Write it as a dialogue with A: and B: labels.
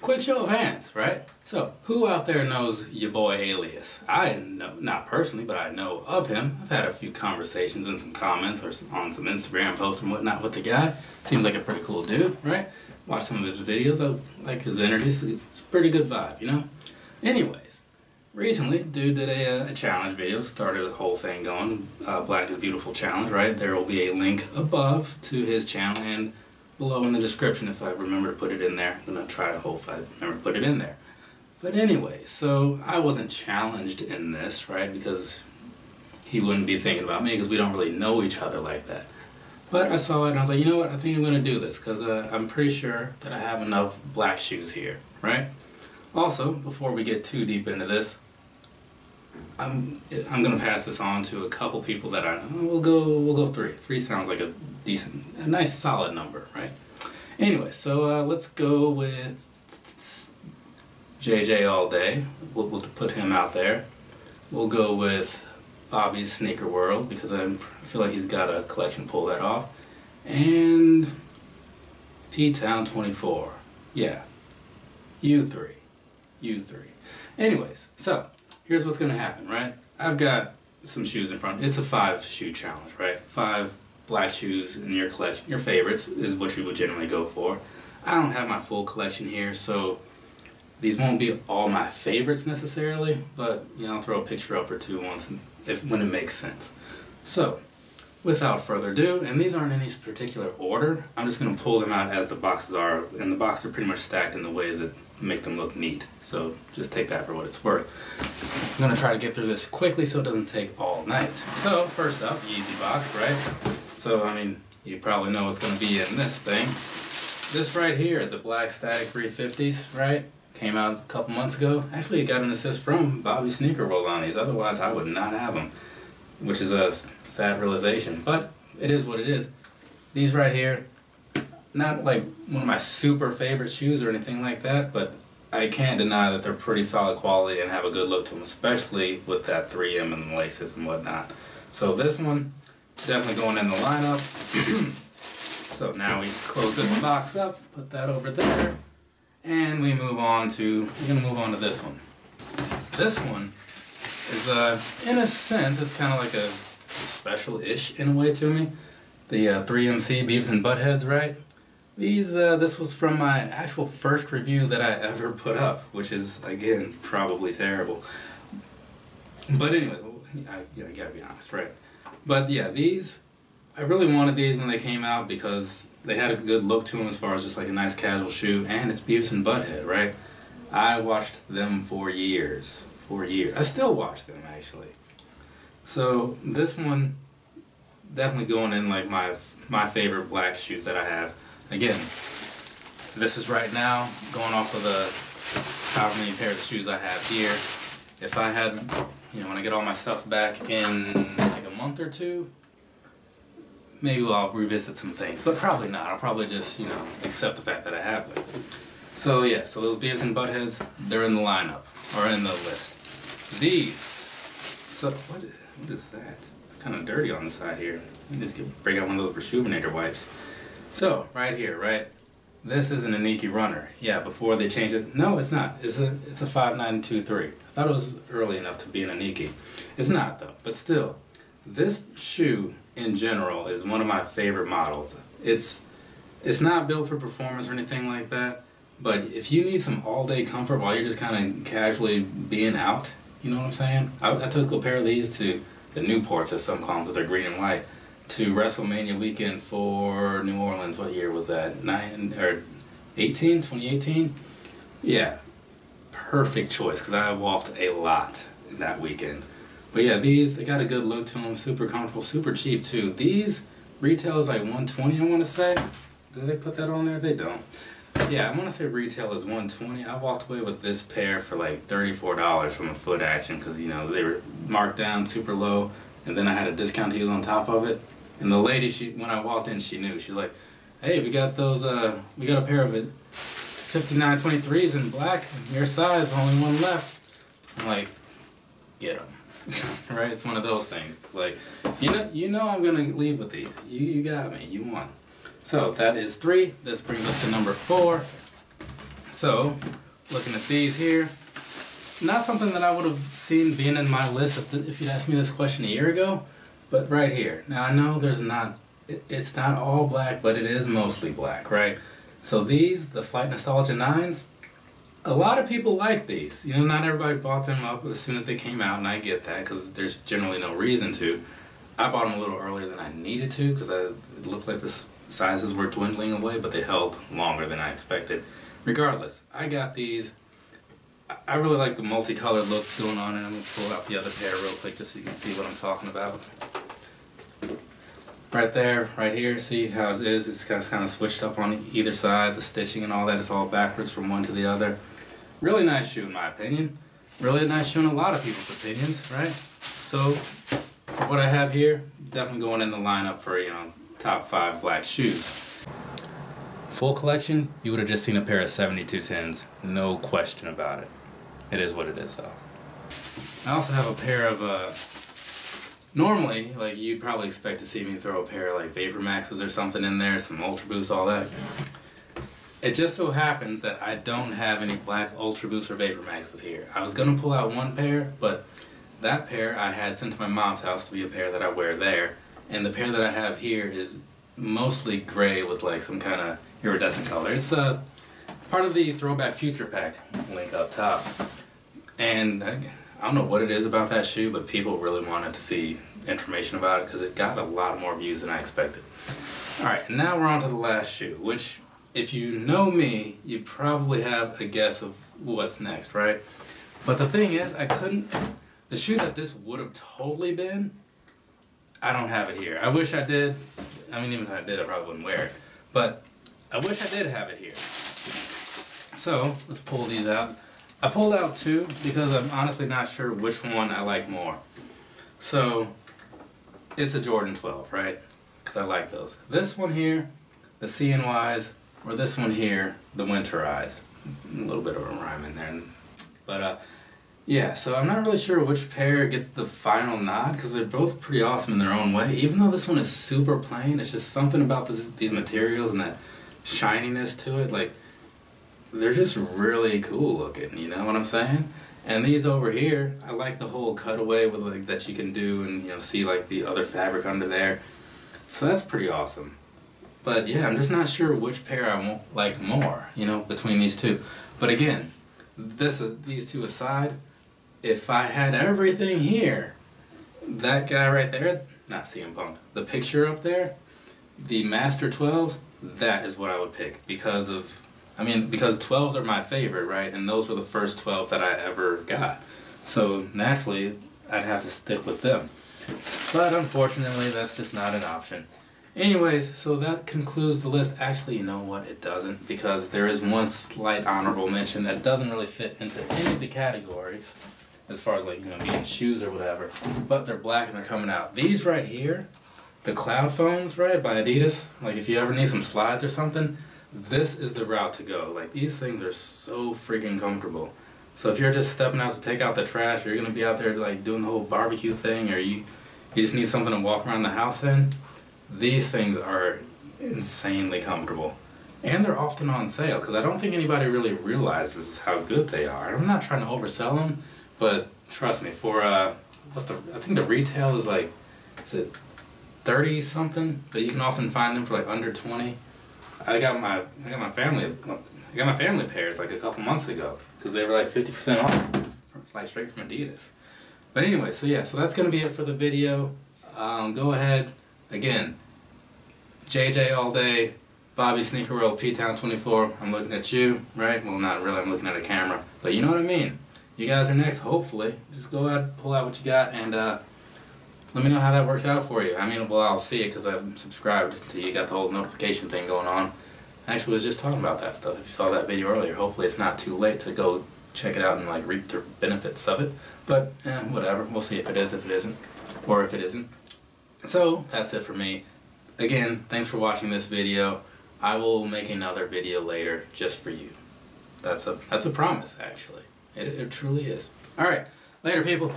A: quick show of hands, right? So, who out there knows your boy Alias? I know, not personally, but I know of him. I've had a few conversations and some comments or on some Instagram posts and whatnot with the guy. Seems like a pretty cool dude, right? Watch some of his videos. I like his energy. It's a pretty good vibe, you know? Anyways, recently, dude did a, a challenge video, started a whole thing going, uh, Black is Beautiful challenge, right? There will be a link above to his channel and below in the description if I remember to put it in there. I'm going to try to hope I remember to put it in there. But anyway, so I wasn't challenged in this, right? Because he wouldn't be thinking about me because we don't really know each other like that. But I saw it and I was like, you know what? I think I'm going to do this because uh, I'm pretty sure that I have enough black shoes here, right? Also, before we get too deep into this, I'm I'm gonna pass this on to a couple people that I know. We'll go we'll go three. Three sounds like a decent, a nice solid number, right? Anyway, so uh, let's go with JJ Allday. We'll, we'll put him out there. We'll go with Bobby's Sneaker World because I'm, I feel like he's got a collection pull that off. And P Town 24. Yeah. You three. You three. Anyways, so here's what's gonna happen, right? I've got some shoes in front. It's a five shoe challenge, right? Five black shoes in your collection. Your favorites is what you would generally go for. I don't have my full collection here, so these won't be all my favorites necessarily, but you know, I'll throw a picture up or two once if when it makes sense. So, without further ado, and these aren't in any particular order, I'm just going to pull them out as the boxes are, and the boxes are pretty much stacked in the ways that make them look neat. So just take that for what it's worth. I'm to try to get through this quickly so it doesn't take all night. So first up, Yeezy box, right? So, I mean, you probably know what's to be in this thing. This right here, the Black Static 350s, right? Came out a couple months ago. Actually, got an assist from Bobby Sneaker World on these. Otherwise, I would not have them. Which is a sad realization. But it is what it is. These right here, not like one of my super favorite shoes or anything like that, but I can't deny that they're pretty solid quality and have a good look to them, especially with that 3M and the laces and whatnot. So this one, definitely going in the lineup. so now we close this box up, put that over there, and we move on to, we're gonna move on to this one. This one is, uh, in a sense, it's kind of like a special-ish in a way to me. The uh, 3MC Beavis and Buttheads, right? These, uh, this was from my actual first review that I ever put up, which is, again, probably terrible. But anyways, I, you, know, gotta be honest, right? But yeah, these, I really wanted these when they came out because they had a good look to them as far as just like a nice casual shoe, and it's Beavis and Butthead, right? I watched them for years, for years. I still watch them, actually. So this one, definitely going in like my my favorite black shoes that I have. Again, this is right now going off of the however many pairs of shoes I have here. If I had, you know, when I get all my stuff back in like a month or two, maybe I'll revisit some things, but probably not. I'll probably just, you know, accept the fact that I have them. So yeah, so those Beavis and Buttheads, they're in the lineup, or in the list. These, so what is, what is that? It's kind of dirty on the side here. I need to break out one of those Reshoevn8r wipes. So, right here, right? This is an Iniki runner. Yeah, before they changed it. No, it's not. It's a it's a 5923. I thought it was early enough to be an Iniki. It's not though, but still. This shoe in general is one of my favorite models. It's it's not built for performance or anything like that, but if you need some all-day comfort while you're just kind of casually being out, you know what I'm saying? I, I took a pair of these to the Newports, as some call them, because they're green and white to WrestleMania weekend for New Orleans. What year was that? Nine or 18? 2018? Yeah, perfect choice because I walked a lot that weekend. But yeah, these they got a good look to them, super comfortable, super cheap too. These retail is like 120, I want to say. Do they put that on there? They don't. Yeah, I want to say retail is 120. I walked away with this pair for like $34 from a Footaction because you know they were marked down super low, and then I had a discount to use on top of it. And the lady, she when I walked in, she knew. She's like, "Hey, we got those. Uh, we got a pair of it, 5923s in black. Your size, only one left." I'm like, "Get them." right? It's one of those things. It's like, you know, you know, I'm gonna leave with these. You, you got me. You won. So that is three. This brings us to number four. So, looking at these here, not something that I would have seen being in my list if, the, if you'd asked me this question a year ago, but right here. Now I know there's not, it's not all black, but it is mostly black, right? So these, the Flight Nostalgia 9s, a lot of people like these. You know, not everybody bought them up as soon as they came out, and I get that because there's generally no reason to. I bought them a little earlier than I needed to because it looked like the sizes were dwindling away, but they held longer than I expected. Regardless, I got these I really like the multicolored look going on and I'm going to pull out the other pair real quick just so you can see what I'm talking about. Right there, right here, see how it is? It's kind of, kind of switched up on either side. The stitching and all that is all backwards from one to the other. Really nice shoe in my opinion. Really nice shoe in a lot of people's opinions, right? So, what I have here, definitely going in the lineup for, you know, top five black shoes. Full collection, you would have just seen a pair of 7210s. No question about it. It is what it is, though. I also have a pair of, uh, normally, like, you'd probably expect to see me throw a pair of, like, Vapor Maxes or something in there, some Ultra Boosts, all that. It just so happens that I don't have any black Ultra Boosts or Vapor Maxes here. I was to pull out one pair, but that pair I had sent to my mom's house to be a pair that I wear there. And the pair that I have here is mostly gray with, like, some kind of iridescent color. It's uh, part of the Throwback Future Pack link up top. And I, I don't know what it is about that shoe, but people really wanted to see information about it because it got a lot more views than I expected. Alright, now we're on to the last shoe, which if you know me, you probably have a guess of what's next, right? But the thing is, I couldn't, the shoe that this would have totally been, I don't have it here. I wish I did. I mean, even if I did, I probably wouldn't wear it. But I wish I did have it here. So, let's pull these out. I pulled out two because I'm honestly not sure which one I like more. So, it's a Jordan 12, right? Because I like those. This one here, the CNYs, or this one here, the Winterized. A little bit of a rhyme in there. But, uh, yeah, so I'm not really sure which pair gets the final nod because they're both pretty awesome in their own way. Even though this one is super plain, it's just something about this, these materials and that shininess to it. Like, they're just really cool looking, you know what I'm saying? And these over here, I like the whole cutaway with like that you can do and you know see like the other fabric under there. So that's pretty awesome. But yeah, I'm just not sure which pair I like more, you know, between these two. But again, this is these two aside, if I had everything here, that guy right there, not CM Punk, the picture up there, the Master 12s, that is what I would pick because of, I mean, because 12s are my favorite, right? And those were the first 12s that I ever got. So naturally, I'd have to stick with them. But unfortunately, that's just not an option. Anyways, so that concludes the list. Actually, you know what? It doesn't because there is one slight honorable mention that doesn't really fit into any of the categories as far as like, you know, being shoes or whatever. But they're black and they're coming out. These right here, the Cloudfoams, right, by Adidas, like if you ever need some slides or something, this is the route to go. Like these things are so freaking comfortable. So if you're just stepping out to take out the trash, or you're gonna be out there like doing the whole barbecue thing, or you you just need something to walk around the house in, these things are insanely comfortable. And they're often on sale because I don't think anybody really realizes how good they are. I'm not trying to oversell them, but trust me, for uh, what's the I think the retail is like is it 30 something, but you can often find them for like under 20. I got my I got my family I got my family pairs like a couple months ago because they were like 50% off, like straight from Adidas. But anyway, so yeah, so that's gonna be it for the video. Um, go ahead again. JJ Allday, Bobby Sneaker World, P Town 24. I'm looking at you, right? Well, not really. I'm looking at a camera, but you know what I mean. You guys are next. Hopefully, just go ahead, pull out what you got, and. Uh, let me know how that works out for you. I mean, well, I'll see it because I'm subscribed to you. Got the whole notification thing going on. I actually was just talking about that stuff. If you saw that video earlier, hopefully it's not too late to go check it out and like reap the benefits of it. But eh, whatever. We'll see if it is, if it isn't, or if it isn't. So that's it for me. Again, thanks for watching this video. I will make another video later just for you. That's a that's a promise, actually. It, it truly is. All right, later, people.